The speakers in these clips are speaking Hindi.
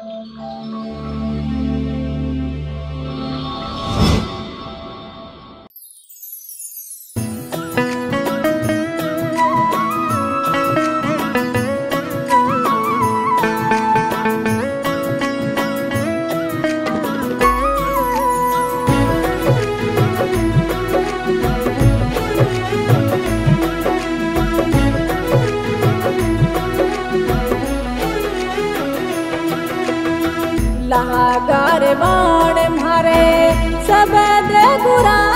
Música शबद गुरा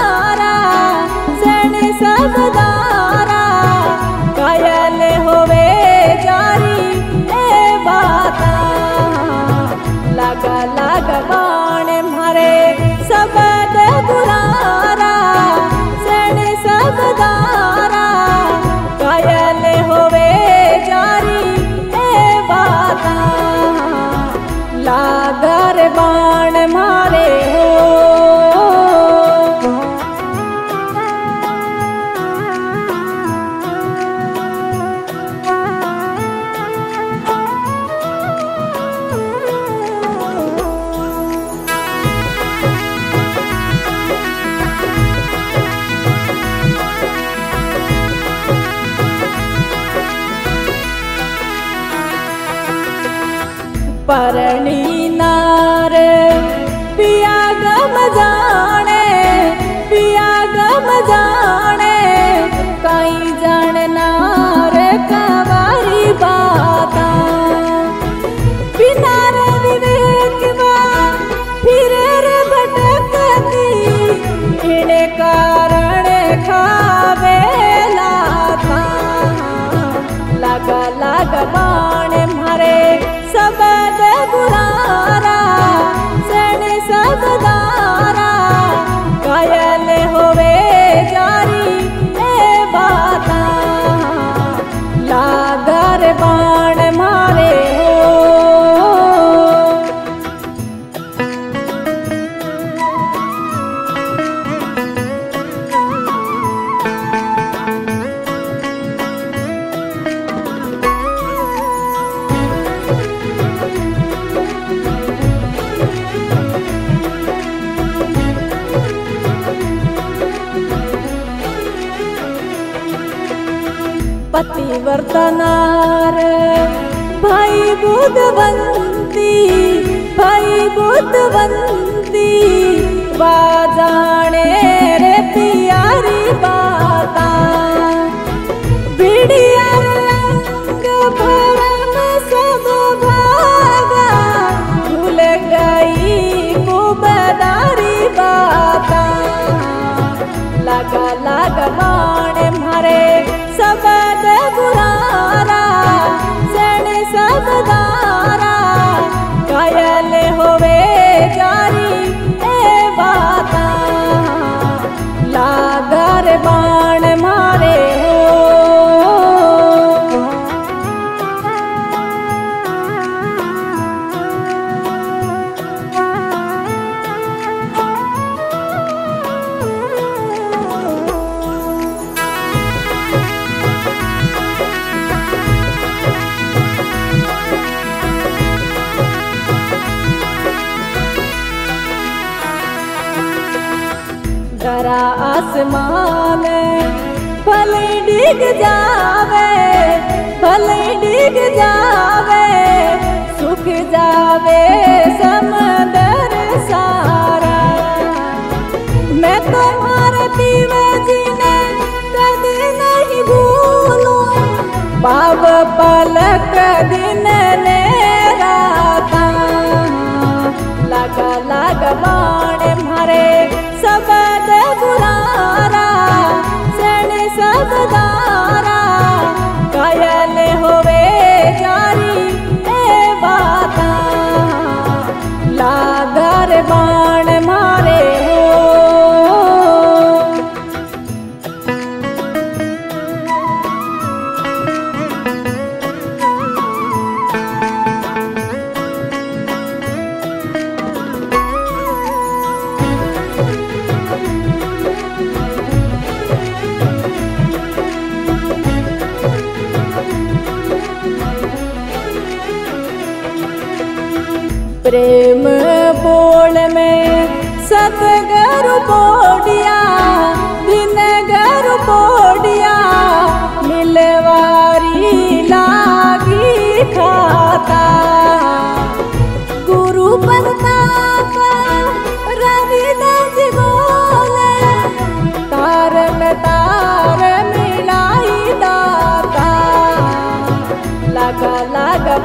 परणी नार पिया गम जा पतिवर्तनार भई बुधवन्ती भई बुधवन्ती वा जाणे रे प्यारी बाता। बिडिया करा आसमान फल डिग जावे, फल डिग जावे, सुख जावे समंदर सारा। मैं तो भारती में जीने, कभी नहीं भूलू बाब पलक दिन ने राता लगा लगा प्रेम बोल में सतगरु बोडिया दिन गरु बोडिया, मिलवारी लागी खाता। गुरु बनता रविदास बोले, तारन तार मिलाई दाता। लगा लगा